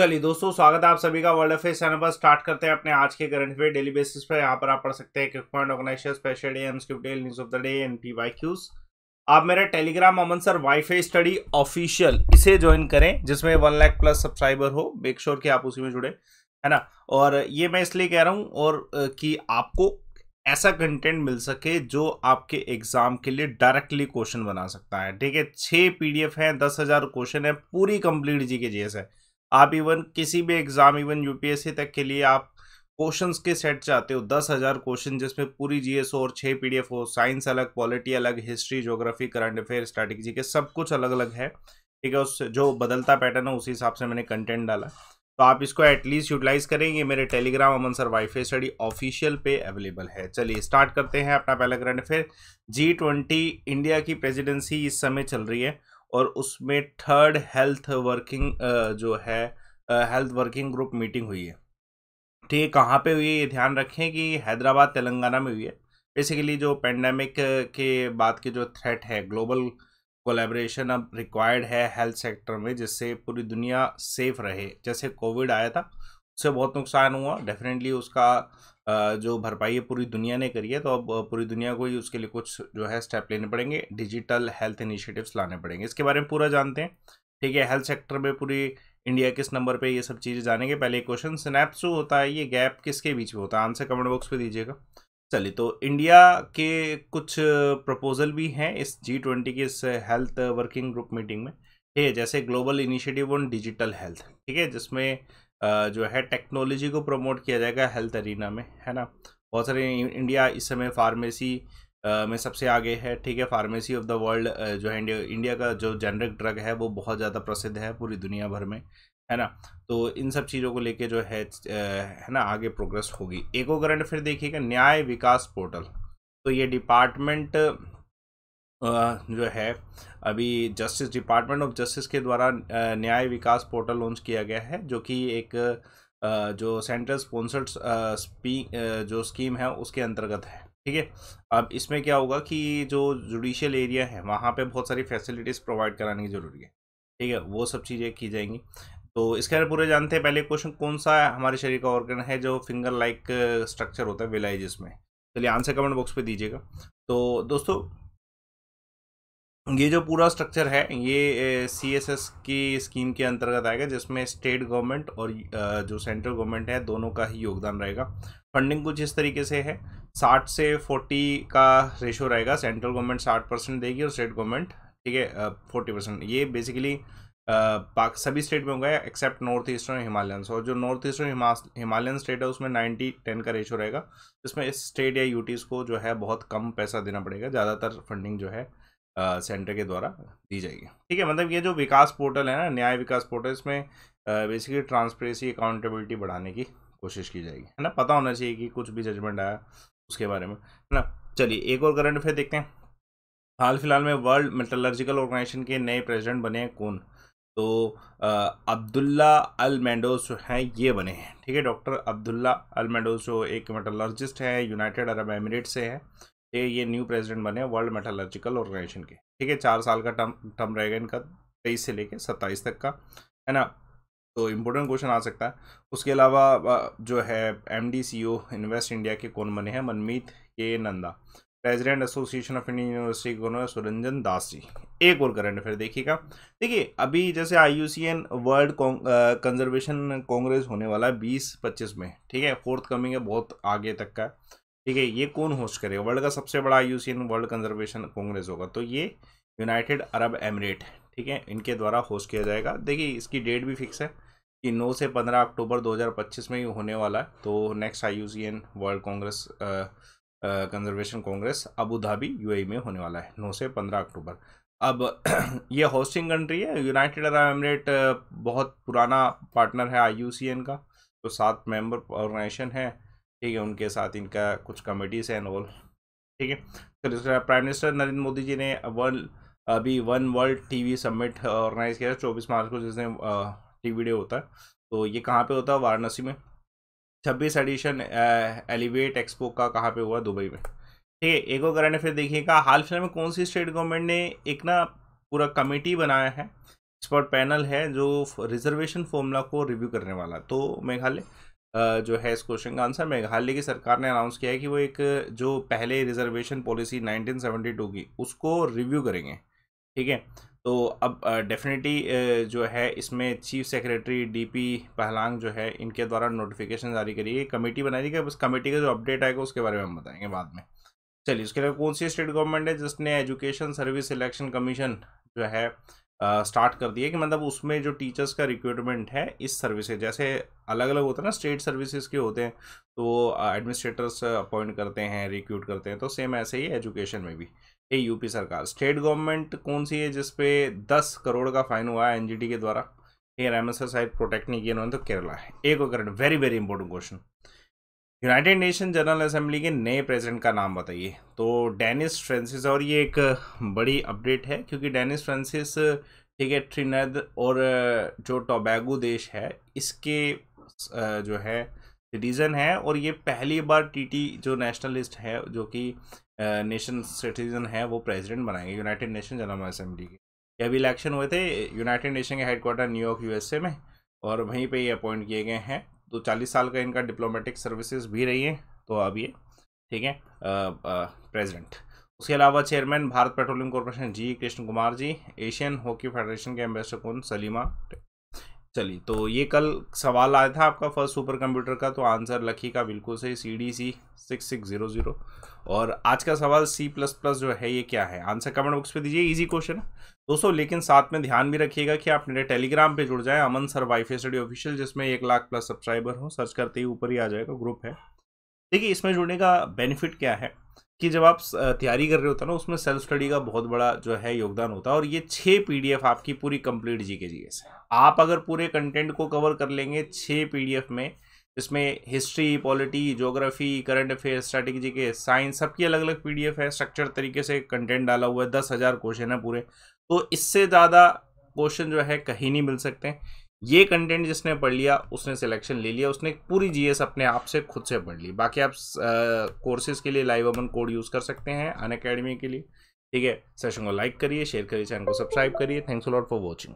चलिए दोस्तों, स्वागत है आप सभी का वर्ल्ड अफेयर चैनल पर। स्टार्ट करते हैं अपने आज के करंट अफेयर डेली बेसिस पर यहाँ पर आप पढ़ सकते हैं organisation special day एमस्क्यूटेल news of the day and P Y Qs आप मेरा Telegram Aman sir WiFi study official इसे ज्वाइन करें, जिसमें वन लाख प्लस सब्सक्राइबर हो। मेक श्योर कि आप उसी में जुड़े, है ना? और ये मैं इसलिए कह रहा हूँ, और कि आपको ऐसा कंटेंट मिल सके जो आपके एग्ज़ाम के लिए डायरेक्टली क्वेश्चन बना सकता है। ठीक है छः पीडीएफ है, दस हज़ार क्वेश्चन है, पूरी कंप्लीट जी के जीएस है। आप इवन किसी भी एग्ज़ाम इवन यूपीएससी तक के लिए आप क्वेश्चंस के सेट चाहते हो, दस हज़ार क्वेश्चन जिसमें पूरी जीएस हो और छः पीडीएफ हो साइंस अलग पॉलिटी अलग history geography current affair strategy के सब कुछ अलग अलग है, ठीक है, उस जो बदलता पैटर्न है, उसी हिसाब से मैंने कंटेंट डाला। तो आप इसको एटलीस्ट यूटिलाइज करेंगे मेरे Telegram Aman sir WiFi study official पे अवेलेबल है। चलिए स्टार्ट करते हैं अपना पहला current affair G twenty India की प्रेसिडेंसी इस समय चल रही है और उसमें थर्ड हेल्थ वर्किंग जो है हेल्थ वर्किंग ग्रुप मीटिंग हुई है। ठीक है, कहाँ पे हुई है ये ध्यान रखें कि हैदराबाद, तेलंगाना में हुई है। बेसिकली जो पेंडेमिक के बाद के जो थ्रेट है ग्लोबल कोलेब्रेशन अब रिक्वायर्ड है हेल्थ सेक्टर में, जिससे पूरी दुनिया सेफ़ रहे। जैसे कोविड आया था उससे बहुत नुकसान हुआ। डेफिनेटली उसका जो भरपाई है पूरी दुनिया ने करी है तो अब पूरी दुनिया को ही उसके लिए कुछ जो है स्टेप लेने पड़ेंगे। डिजिटल हेल्थ इनिशिएटिव्स लाने पड़ेंगे। इसके बारे में पूरा जानते हैं। ठीक है हेल्थ सेक्टर में पूरी इंडिया किस नंबर पे ये सब चीज़ें जानेंगे? पहले एक क्वेश्चन स्नैप्स होता है, ये गैप किसके बीच में होता है? आंसर कमेंट बॉक्स पे दीजिएगा। चलिए तो इंडिया के कुछ प्रपोजल भी हैं इस जी ट्वेंटी की इस हेल्थ वर्किंग ग्रुप मीटिंग में। ठीक है, जैसे global initiative on digital health ठीक है, जिसमें जो है टेक्नोलॉजी को प्रमोट किया जाएगा हेल्थ अरीना में, है ना? बहुत सारे इंडिया इस समय फार्मेसी में सबसे आगे है, ठीक है? फार्मेसी ऑफ़ द वर्ल्ड जो है इंडिया इंडिया का जो जेनरिक ड्रग है वो बहुत ज़्यादा प्रसिद्ध है पूरी दुनिया भर में, है ना? तो इन सब चीज़ों को लेके जो है है ना, आगे प्रोग्रेस होगी। एक और फिर देखिएगा, न्याय विकास पोर्टल। तो ये डिपार्टमेंट जो है, अभी जस्टिस डिपार्टमेंट ऑफ़ जस्टिस के द्वारा न्याय विकास पोर्टल लॉन्च किया गया है, जो कि एक जो सेंट्रल स्पॉन्सर्ड जो स्कीम है, उसके अंतर्गत है, ठीक है? अब इसमें क्या होगा कि जो जुडिशियल एरिया है, वहाँ पे बहुत सारी फैसिलिटीज़ प्रोवाइड कराने की ज़रूरी है, ठीक है? वो सब चीज़ें की जाएँगी। तो इसके बारे पूरे जानते हैं, पहले क्वेश्चन कौन सा हमारे शरीर का ऑर्गन है, जो फिंगर लाइक स्ट्रक्चर होता है विलाइज में चलिए आंसर कमेंट बॉक्स पे दीजिएगा। तो दोस्तों ये जो पूरा स्ट्रक्चर है, ये सी एस एस की स्कीम के अंतर्गत आएगा, जिसमें स्टेट गवर्नमेंट और जो सेंट्रल गवर्नमेंट है, दोनों का ही योगदान रहेगा। फंडिंग कुछ इस तरीके से है, साठ से फोर्टी का रेशो रहेगा सेंट्रल गवर्नमेंट साठ परसेंट देगी और स्टेट गवर्नमेंट ठीक है फोर्टी परसेंट ये बेसिकली पाक, सभी स्टेट में होगा एक्सेप्ट नॉर्थ ईस्टर्न हिमालयन। और जो नॉर्थ ईस्टर्न हिमालयन स्टेट है, उसमें नाइन्टी टेन का रेशो रहेगा, जिसमें इस स्टेट या यूटीज़ को जो है, बहुत कम पैसा देना पड़ेगा, ज़्यादातर फंडिंग जो है सेंटर के द्वारा दी जाएगी। ठीक है मतलब ये जो विकास पोर्टल है ना, न्याय विकास पोर्टल, इसमें बेसिकली ट्रांसपेरेंसी अकाउंटेबिलिटी बढ़ाने की कोशिश की जाएगी। है ना? पता होना चाहिए कि कुछ भी जजमेंट आया उसके बारे में, है ना? चलिए, एक और करंट अफेयर देखते हैं। हाल फ़िलहाल में वर्ल्ड मेटलर्जिकल ऑर्गेनाइजेशन के नए प्रेसिडेंट बने हैं कौन? तो अब्दुल्ला अल मैंडोस हैं, ये बने हैं। ठीक है, डॉक्टर अब्दुल्ला अल मैंडोस एक मेटलर्जिस्ट है, यूनाइटेड अरब एमिरेट से है। ये ये न्यू प्रेसिडेंट बने वर्ल्ड मेटालॉजिकल ऑर्गेनाइजेशन के। ठीक है, चार साल का टर्म टर्म रहेगा इनका, तेईस से लेके सत्ताईस तक का, है ना? तो इम्पोर्टेंट क्वेश्चन आ सकता है। उसके अलावा जो है M D C O invest India के कौन बने हैं? Manmeet K Nanda. President association of Indian university के कौन है? सुरंजन दास जी। एक और करंट अफेयर देखिएगा। देखिए, अभी जैसे एन वर्ल्ड कंजर्वेशन कांग्रेस होने वाला है बीस पच्चीस में। ठीक है फोर्थ कमिंग है, बहुत आगे तक का। ठीक है, ये कौन होस्ट करेगा? वर्ल्ड का सबसे बड़ा यूसीएन वर्ल्ड कंजर्वेशन कांग्रेस होगा। तो ये यूनाइटेड अरब एमिरेट ठीक है, इनके द्वारा होस्ट किया जाएगा। देखिए, इसकी डेट भी फिक्स है कि 9 से 15 अक्टूबर 2025 में ही होने वाला है। तो next I U world congress conservation congress Abu Dhabi UAE में होने वाला है 9 से 15 अक्टूबर। अब ये होस्टिंग कंट्री है। यूनाइटेड अरब एमरेट बहुत पुराना पार्टनर है IUCN का तो सात मेंबर ऑर्गेनाइजेशन है। ठीक है, उनके साथ इनका कुछ कमेटीज हैं ऑल ठीक है। तो प्राइम मिनिस्टर नरेंद्र मोदी जी ने वर्ल्ड अभी one world TV summit organise किया चौबीस मार्च को जिसमें टीवी डे होता है। तो ये कहाँ पे होता है? वाराणसी में। छब्बीस एडिशन एलिवेट एक्सपो का कहाँ पे हुआ? दुबई में। ठीक है, एक और करंट फिर देखिएगा, हाल फ़िलहाल में कौन सी स्टेट गवर्नमेंट ने एक ना पूरा कमेटी बनाया है एक्सपर्ट पैनल है जो रिजर्वेशन फॉर्मूला को रिव्यू करने वाला तो मेघालय जो है इस क्वेश्चन का आंसर मेघालय की सरकार ने अनाउंस किया है कि वो एक, जो पहले रिजर्वेशन पॉलिसी 1972 की, उसको रिव्यू करेंगे। ठीक है? तो अब डेफिनेटली जो है इसमें चीफ सेक्रेटरी डीपी पहलांग जो है इनके द्वारा नोटिफिकेशन जारी करिए कमेटी बनाई गई उस कमेटी का जो अपडेट आएगा उसके बारे में हम बताएँगे बाद में। चलिए, उसके अलावा कौन सी स्टेट गवर्नमेंट है जिसने एजुकेशन सर्विस सिलेक्शन कमीशन जो है स्टार्ट कर दिया कि मतलब उसमें जो टीचर्स का रिक्रूटमेंट है, इस सर्विस जैसे अलग अलग होता है ना स्टेट सर्विसेज़ के होते हैं तो वो एडमिनिस्ट्रेटर्स अपॉइंट करते हैं रिक्रूट करते हैं तो सेम ऐसे ही एजुकेशन में भी। ये यूपी सरकार स्टेट गवर्नमेंट कौन सी है जिसपे दस करोड़ का फाइन हुआ है एनजीटी के द्वारा? ये एमएसआर साइड प्रोटेक्ट नहीं किया उन्होंने तो केरला है। एक और current very very important question united nation general assembly के नए प्रेसिडेंट का नाम बताइए। तो डेनिस फ्रांसिस, और ये एक बड़ी अपडेट है, क्योंकि डेनिस फ्रांसिस, ठीक है, ट्रिनद और जो टोबैगो देश है, इसके जो है, सिटीज़न है, और ये पहली बार टीटी जो नेशनलिस्ट है, जो कि नेशन सिटीज़न है, वो प्रेसिडेंट बनाएँगे यूनाइटेड नेशन जनरल असेंबली के। ये अभी इलेक्शन हुए थे, यूनाइटेड नेशन के हेडक्वार्टर न्यूयॉर्क, यूएसए में, और वहीं पे ये अपॉइंट किए गए हैं। तो चालीस साल का इनका डिप्लोमेटिक सर्विसेज़ भी रही है तो अब ये, ठीक है प्रेसिडेंट उसके अलावा chairman Bharat petroleum corporation ji, Krishna Kumar ji Asian hockey federation के एम्बेसडर कौन? सलीमा चलिए तो ये कल सवाल आया था आपका फ़र्स्ट सुपर कंप्यूटर का तो आंसर लकी का बिल्कुल सही C D C six six zero zero और आज का सवाल सी प्लस प्लस जो है, ये क्या है? आंसर कमेंट बॉक्स पे दीजिए इजी क्वेश्चन है। दोस्तों, लेकिन साथ में ध्यान भी रखिएगा कि आप मेरे टेलीग्राम पे जुड़ जाए, Aman sir WiFi study official जिसमें एक लाख प्लस सब्सक्राइबर हो सर्च करते ही ऊपर ही आ जाएगा ग्रुप है। देखिए, इसमें जुड़ने का बेनिफिट क्या है? कि जब आप तैयारी कर रहे होते ना, उसमें सेल्फ स्टडी का बहुत बड़ा जो है योगदान होता है और ये छः पीडीएफ आपकी पूरी कंप्लीट जी के जी एस आप अगर पूरे कंटेंट को कवर कर लेंगे छः पीडीएफ में इसमें history polity geography current affair strategy के साइंस सबकी अलग अलग पीडीएफ है स्ट्रक्चर तरीके से कंटेंट डाला हुआ है, दस हज़ार क्वेश्चन है पूरे। तो इससे ज़्यादा क्वेश्चन जो है कहीं नहीं मिल सकते। ये कंटेंट जिसने पढ़ लिया, उसने सिलेक्शन ले लिया, उसने पूरी जीएस अपने आप से खुद से पढ़ ली। बाकी आप कोर्सेज के लिए लाइव अमन कोड यूज़ कर सकते हैं अन अकेडमी के लिए। ठीक है सेशन को लाइक करिए शेयर करिए चैनल को सब्सक्राइब करिए। Thanks lot for watching